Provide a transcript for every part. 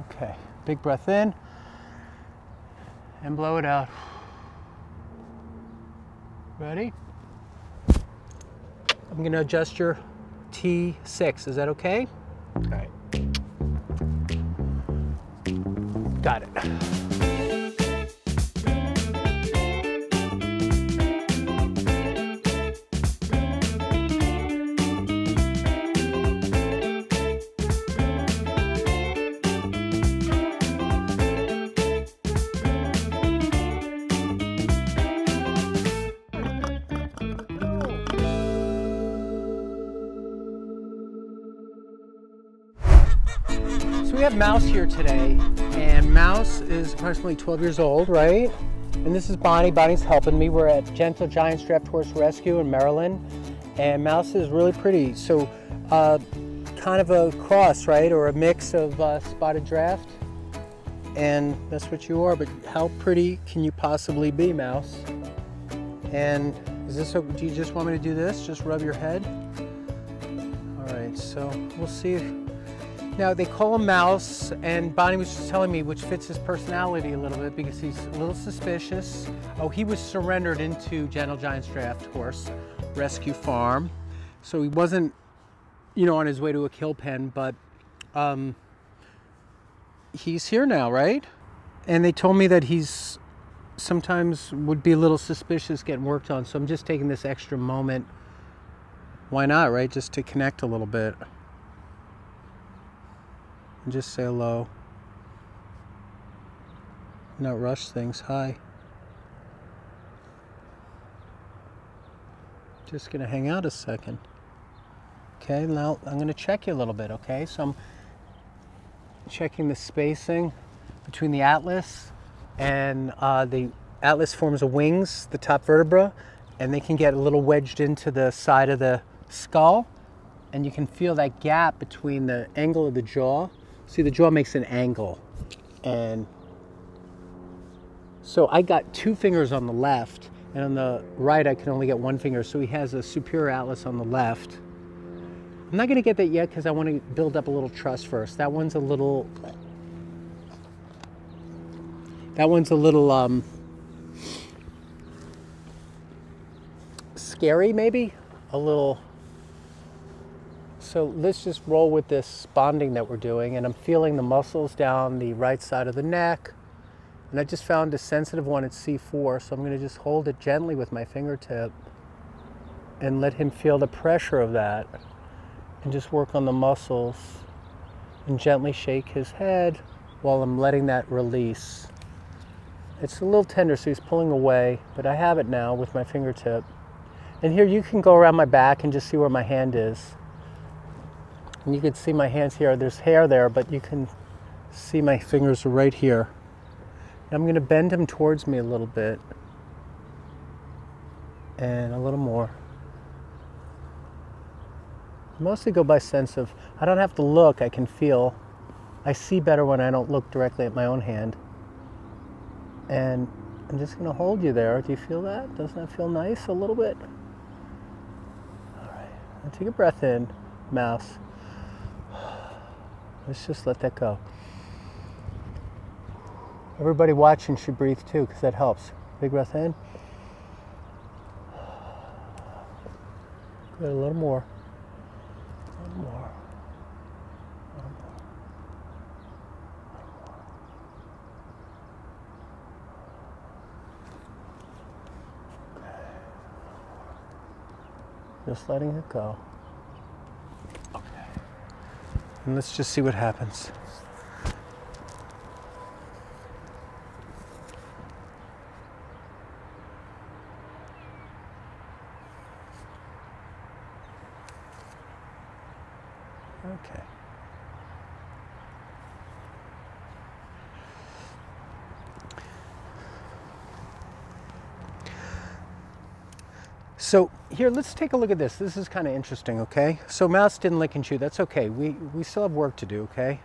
Okay, big breath in and blow it out. Ready? I'm going to adjust your T6. Is that okay? All right. Got it. We have Mouse here today, and Mouse is approximately 12 years old, right? And this is Bonnie. Bonnie's helping me. We're at Gentle Giant Draft Horse Rescue in Maryland, and Mouse is really pretty. So, uh, kind of a cross, right, or a mix of uh, Spotted Draft, and that's what you are. But how pretty can you possibly be, Mouse? And is this? A, do you just want me to do this? Just rub your head? All right. So we'll see. If, now they call him Mouse, and Bonnie was just telling me, which fits his personality a little bit because he's a little suspicious. Oh, he was surrendered into Gentle Giants Draft Horse Rescue Farm, so he wasn't, you know, on his way to a kill pen, but um, he's here now, right? And they told me that he's sometimes would be a little suspicious getting worked on, so I'm just taking this extra moment. Why not, right? Just to connect a little bit and just say hello. Not rush things. Hi. Just gonna hang out a second. Okay, now I'm gonna check you a little bit, okay? So I'm checking the spacing between the atlas and uh, the atlas forms the wings, the top vertebra, and they can get a little wedged into the side of the skull. And you can feel that gap between the angle of the jaw See, the jaw makes an angle. And so I got two fingers on the left, and on the right, I can only get one finger. So he has a superior atlas on the left. I'm not going to get that yet because I want to build up a little trust first. That one's a little. That one's a little um, scary, maybe? A little so let's just roll with this bonding that we're doing and I'm feeling the muscles down the right side of the neck and I just found a sensitive one at C4 so I'm going to just hold it gently with my fingertip and let him feel the pressure of that and just work on the muscles and gently shake his head while I'm letting that release. It's a little tender so he's pulling away but I have it now with my fingertip and here you can go around my back and just see where my hand is. And you can see my hands here. There's hair there, but you can see my fingers right here. And I'm going to bend him towards me a little bit. And a little more. Mostly go by sense of, I don't have to look, I can feel. I see better when I don't look directly at my own hand. And I'm just going to hold you there. Do you feel that? Doesn't that feel nice a little bit? All right. Now take a breath in, mouse. Let's just let that go. Everybody watching should breathe too, because that helps. Big breath in. Good, a little more. A little more. A little more. Just letting it go. And let's just see what happens. Okay. So here, let's take a look at this. This is kind of interesting, okay? So mouse didn't lick and chew. That's okay. We, we still have work to do, okay?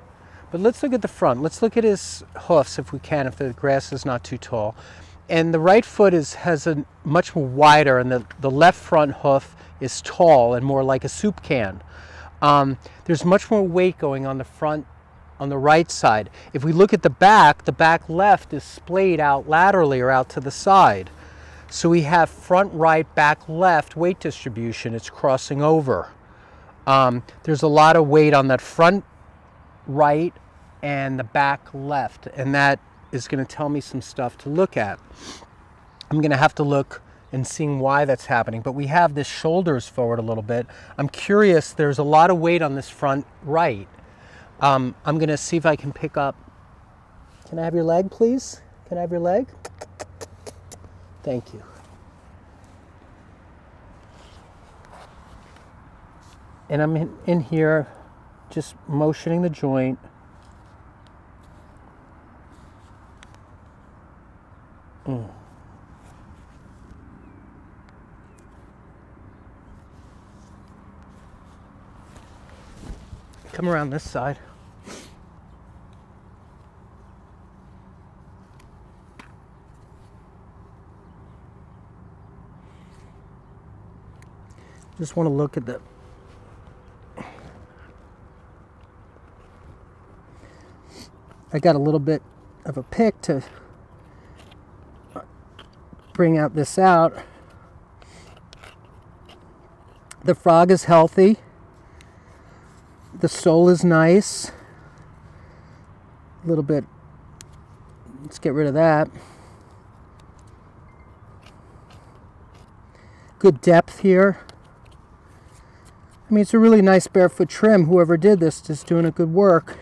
But let's look at the front. Let's look at his hoofs if we can, if the grass is not too tall. And the right foot is has a much wider, and the, the left front hoof is tall and more like a soup can. Um, there's much more weight going on the front on the right side. If we look at the back, the back left is splayed out laterally or out to the side. So we have front right, back left weight distribution. It's crossing over. Um, there's a lot of weight on that front right and the back left, and that is going to tell me some stuff to look at. I'm going to have to look and seeing why that's happening. But we have this shoulders forward a little bit. I'm curious, there's a lot of weight on this front right. Um, I'm going to see if I can pick up. Can I have your leg, please? Can I have your leg? Thank you. And I'm in, in here just motioning the joint. Mm. Come around this side. Just want to look at the I got a little bit of a pick to bring out this out. The frog is healthy. The sole is nice. A little bit, let's get rid of that. Good depth here. I mean, it's a really nice barefoot trim. Whoever did this is doing a good work.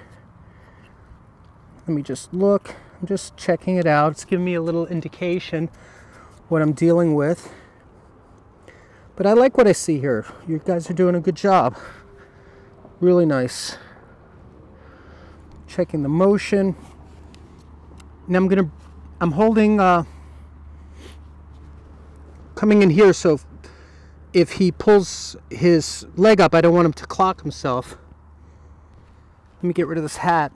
Let me just look. I'm just checking it out. It's giving me a little indication what I'm dealing with. But I like what I see here. You guys are doing a good job. Really nice. Checking the motion. Now I'm gonna, I'm holding, uh, coming in here so if, he pulls his leg up, I don't want him to clock himself. Let me get rid of this hat.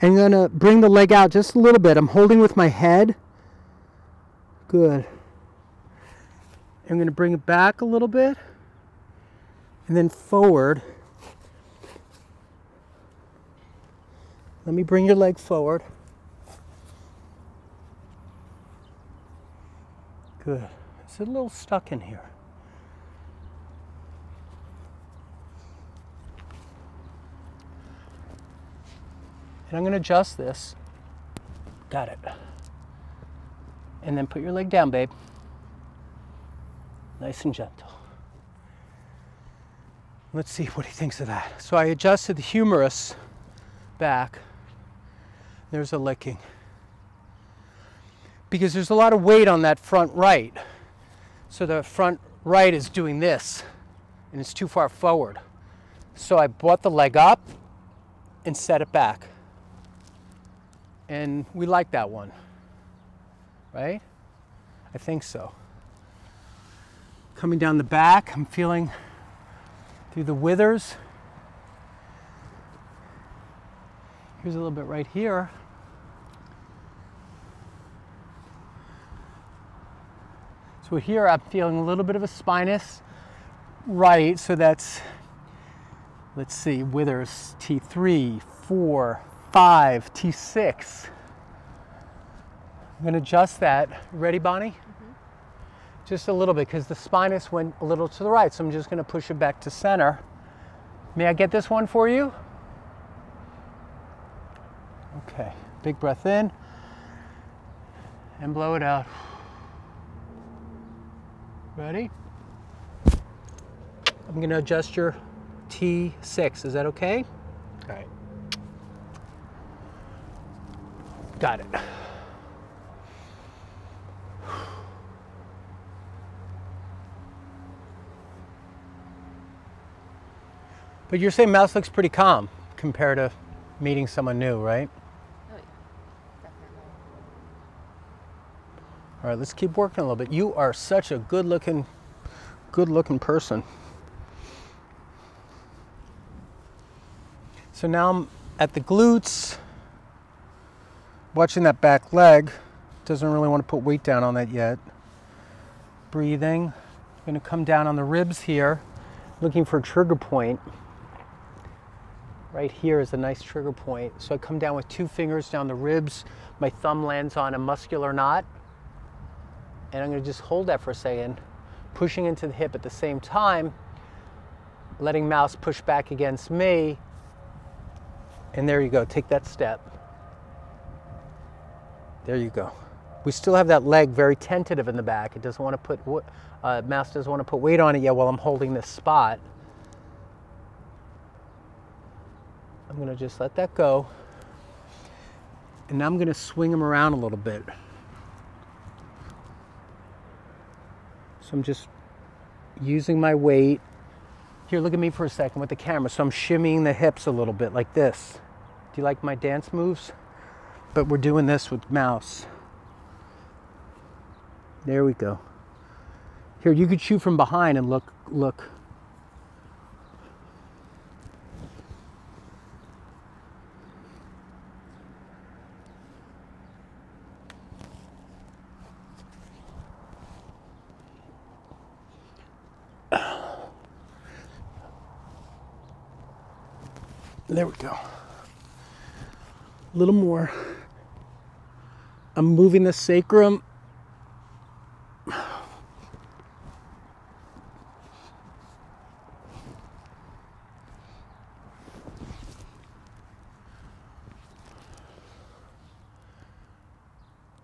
I'm gonna bring the leg out just a little bit. I'm holding with my head. Good. I'm going to bring it back a little bit and then forward. Let me bring your leg forward. Good. It's a little stuck in here. And I'm going to adjust this. Got it. And then put your leg down, babe. Nice and gentle. Let's see what he thinks of that. So I adjusted the humerus back. There's a licking. Because there's a lot of weight on that front right. So the front right is doing this and it's too far forward. So I brought the leg up and set it back. And we like that one, right? I think so. Coming down the back, I'm feeling through the withers. Here's a little bit right here. So here I'm feeling a little bit of a spinous right, so that's, let's see, withers T3, 4, 5, T6. I'm going to adjust that. Ready, Bonnie? Mm-hmm. just a little bit because the spinous went a little to the right. So I'm just going to push it back to center. May I get this one for you? Okay, big breath in and blow it out. Ready? I'm going to adjust your T6. Is that okay? All right. Got it. But you're saying Mouse looks pretty calm compared to meeting someone new, right? Oh, definitely. All right, let's keep working a little bit. You are such a good looking, good looking person. So now I'm at the glutes, watching that back leg. Doesn't really want to put weight down on that yet. Breathing. I'm going to come down on the ribs here, looking for a trigger point Right here is a nice trigger point. So I come down with two fingers down the ribs. My thumb lands on a muscular knot. And I'm gonna just hold that for a second, pushing into the hip at the same time, letting mouse push back against me. And there you go, take that step. There you go. We still have that leg very tentative in the back. It doesn't want to put, uh, mouse doesn't want to put weight on it yet while I'm holding this spot. I'm going to just let that go. And now I'm going to swing him around a little bit. So I'm just using my weight. Here, look at me for a second with the camera. So I'm shimmying the hips a little bit like this. Do you like my dance moves? But we're doing this with mouse. There we go. Here, you could shoot from behind and look, look. There we go. A little more. I'm moving the sacrum.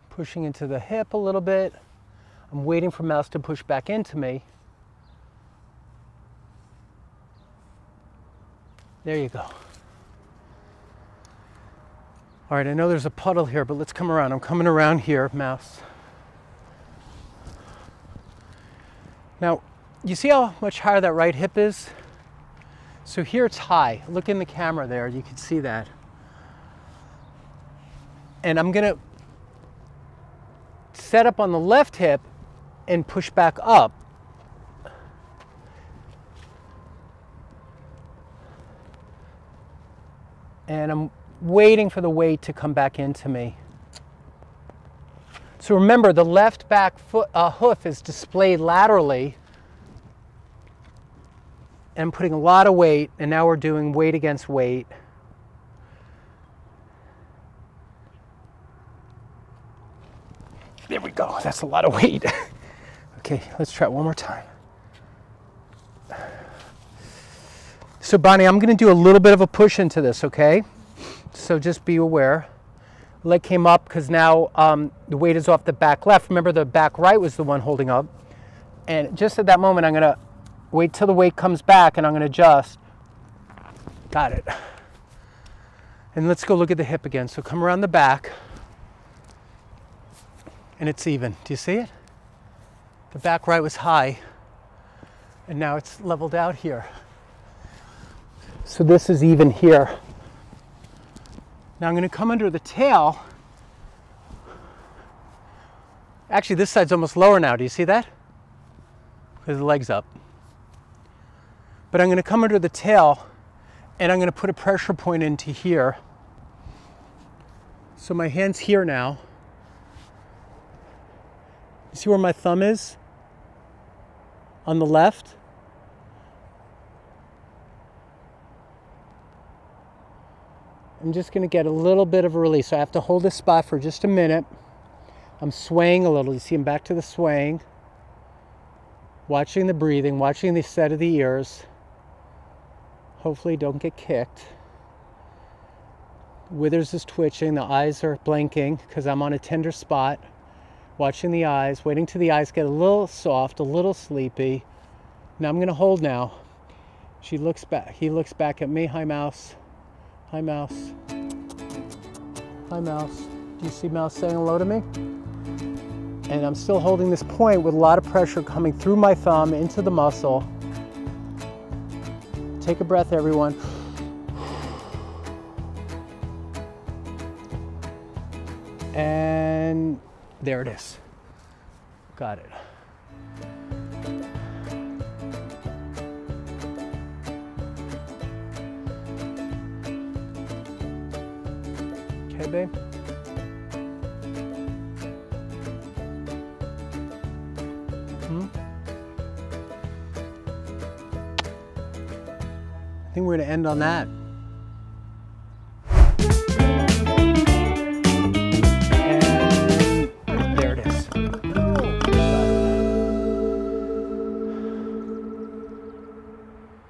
Pushing into the hip a little bit. I'm waiting for mouse to push back into me. There you go. All right, I know there's a puddle here, but let's come around. I'm coming around here, mouse. Now, you see how much higher that right hip is? So here it's high. Look in the camera there, you can see that. And I'm gonna set up on the left hip and push back up. And I'm waiting for the weight to come back into me. So remember, the left back foot, uh, hoof is displayed laterally. And I'm putting a lot of weight, and now we're doing weight against weight. There we go, that's a lot of weight. okay, let's try it one more time. So Bonnie, I'm gonna do a little bit of a push into this, okay? So just be aware. Leg came up because now um, the weight is off the back left. Remember the back right was the one holding up. And just at that moment, I'm gonna wait till the weight comes back and I'm gonna adjust. Got it. And let's go look at the hip again. So come around the back and it's even. Do you see it? The back right was high and now it's leveled out here. So this is even here. Now I'm going to come under the tail. Actually, this side's almost lower now. Do you see that? Because the leg's up. But I'm going to come under the tail and I'm going to put a pressure point into here. So my hand's here now. You see where my thumb is? On the left? I'm just going to get a little bit of a release. So I have to hold this spot for just a minute. I'm swaying a little. You see I'm back to the swaying. Watching the breathing, watching the set of the ears. Hopefully don't get kicked. Withers is twitching, the eyes are blinking because I'm on a tender spot. Watching the eyes, waiting till the eyes get a little soft, a little sleepy. Now I'm gonna hold now. She looks back, he looks back at me, hi mouse. Hi, Mouse. Hi, Mouse. Do you see Mouse saying hello to me? And I'm still holding this point with a lot of pressure coming through my thumb into the muscle. Take a breath, everyone. And there it is. Got it. Babe? Hmm? I think we're going to end on that.